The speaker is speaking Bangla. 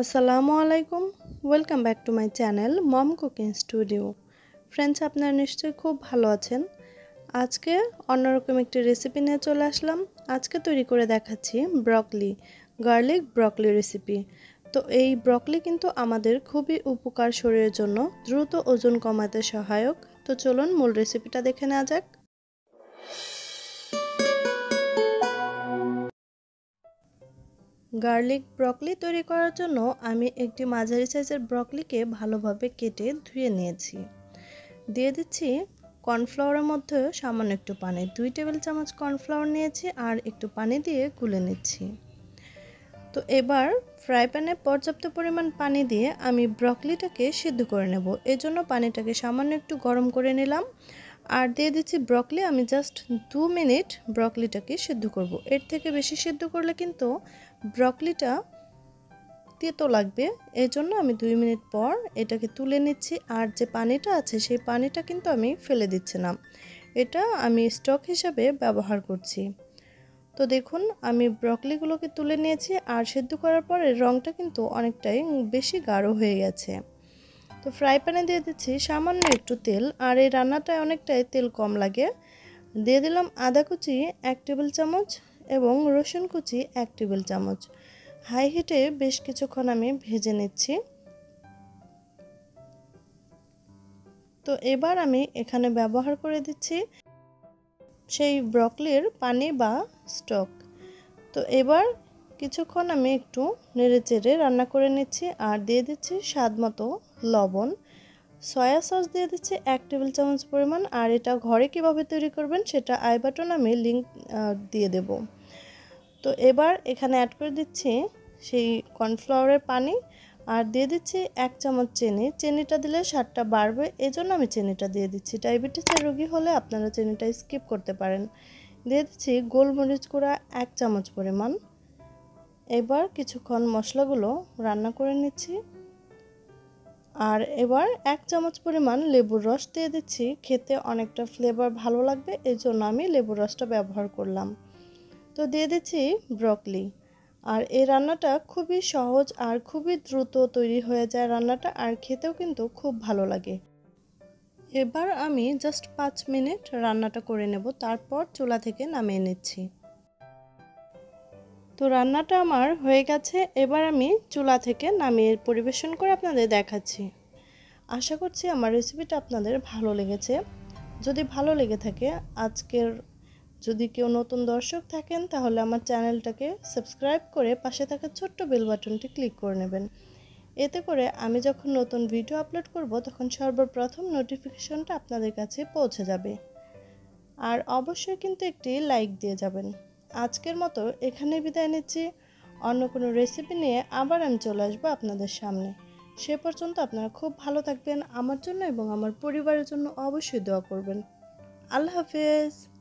আসসালামু আলাইকুম। Welcome back to my channel mom cooking studio friends আপনারা নিশ্চয়ই খুব ভালো আছেন। আজকে অন্যরকম একটি রেসিপি নিয়ে চলে আসলাম। আজকে তৈরি করে দেখাচ্ছি ব্রকলি গার্লিক ব্রকলি রেসিপি তো এই ব্রকলি কিন্তু আমাদের খুবই উপকার শরীরের জন্য, দ্রুত ওজন কমাতে সহায়ক। তো চলুন মূল রেসিপিটা দেখে নেওয়া যাক। গার্লিক ব্রকলি তৈরি করার জন্য আমি একটি মাঝারি সাইজের ব্রকলিকে ভালোভাবে কেটে ধুয়ে নিয়েছি। দিয়ে দিচ্ছি কর্নফ্লাওয়ারের মধ্যে সামান্য একটু পানি। দুই টেবিল চামচ কর্নফ্লাওয়ার নিয়েছি আর একটু পানি দিয়ে গুলে নিচ্ছি। তো এবার ফ্রাই প্যানে পর্যাপ্ত পরিমাণ পানি দিয়ে আমি ব্রকলিটাকে সিদ্ধ করে নেব। এজন্য পানিটাকে সামান্য একটু গরম করে নিলাম আর দিয়ে দিচ্ছি ব্রকলি আমি জাস্ট দু মিনিট ব্রকলিটাকে সেদ্ধ করব। এর থেকে বেশি সেদ্ধ করলে কিন্তু ব্রকলিটা তেতো লাগবে। এই জন্য আমি দুই মিনিট পর এটাকে তুলে নিচ্ছি। আর যে পানিটা আছে, সেই পানিটা কিন্তু আমি ফেলে দিচ্ছি না। এটা আমি স্টক হিসাবে ব্যবহার করছি। তো দেখুন, আমি ব্রকলিগুলোকে তুলে নিয়েছি। আর সেদ্ধ করার পরে রঙটা কিন্তু অনেকটাই বেশি গাঢ় হয়ে গেছে। তো ফ্রাই প্যানে দিয়ে দিচ্ছি সামান্য একটু তেল, আর এই রান্নাটায় অনেকটাই তেল কম লাগে। দিয়ে দিলাম আদা কুচি এক টেবিল চামচ এবং রসুন কুচি এক টেবিল চামচ। হাই হিটে বেশ কিছুক্ষণ আমি ভেজে নিচ্ছি। তো এবার আমি এখানে ব্যবহার করে দিচ্ছি সেই ব্রকলির পানি বা স্টক। তো এবার কিছুক্ষণ আমি একটু নেড়ে চেড়ে রান্না করে নিচ্ছি আর দিয়ে দিচ্ছি স্বাদ মতো লবণ। সয়া সস দিয়ে দিচ্ছি এক টেবিল চামচ পরিমাণ আর এটা ঘরে কীভাবে তৈরি করবেন সেটা আই বাটন আমি লিঙ্ক দিয়ে দেব। তো এবার এখানে অ্যাড করে দিচ্ছি সেই কর্নফ্লাওয়ারের পানি আর দিয়ে দিচ্ছি এক চামচ চিনি। চিনিটা দিলে স্বাদটা বাড়বে, এজন্য আমি চিনিটা দিয়ে দিচ্ছি। ডায়াবেটিসের রোগী হলে আপনারা চিনিটা স্কিপ করতে পারেন। দিয়ে দিচ্ছি গোলমরিচ গুঁড়া এক চামচ পরিমাণ। এবার কিছুক্ষণ মশলাগুলো রান্না করে নিচ্ছি। আর এবার এক চামচ পরিমাণ লেবুর রস দিয়ে দিচ্ছি। খেতে অনেকটা ফ্লেভার ভালো লাগবে এই জন্য আমি লেবুর রসটা ব্যবহার করলাম। তো দিয়ে দিচ্ছি ব্রকলি আর এই রান্নাটা খুবই সহজ আর খুবই দ্রুত তৈরি হয়ে যায় রান্নাটা, আর খেতেও কিন্তু খুব ভালো লাগে। এবার আমি জাস্ট পাঁচ মিনিট রান্নাটা করে নেব, তারপর চুলা থেকে নামিয়ে নিচ্ছি। তো রান্নাটা আমার হয়ে গেছে। এবার আমি চুলা থেকে নামিয়ে পরিবেশন করে আপনাদের দেখাচ্ছি। আশা করছি আমার রেসিপিটা আপনাদের ভালো লেগেছে। যদি ভালো লেগে থাকে, আজকের যদি কেউ নতুন দর্শক থাকেন, তাহলে আমার চ্যানেলটাকে সাবস্ক্রাইব করে পাশে থাকা ছোট্ট বেল বাটনটি ক্লিক করে নেবেন। এতে করে আমি যখন নতুন ভিডিও আপলোড করব, তখন সর্বপ্রথম নোটিফিকেশনটা আপনাদের কাছে পৌঁছে যাবে। আর অবশ্যই কিন্তু একটি লাইক দিয়ে যাবেন। আজকের মতো এখানে বিদায় নিচ্ছি। অন্য কোনো রেসিপি নিয়ে আবার আমি চলে আসব আপনাদের সামনে। সে পর্যন্ত আপনারা খুব ভালো থাকবেন আমার জন্য এবং আমার পরিবারের জন্য অবশ্যই দোয়া করবেন। আল্লাহ হাফেজ।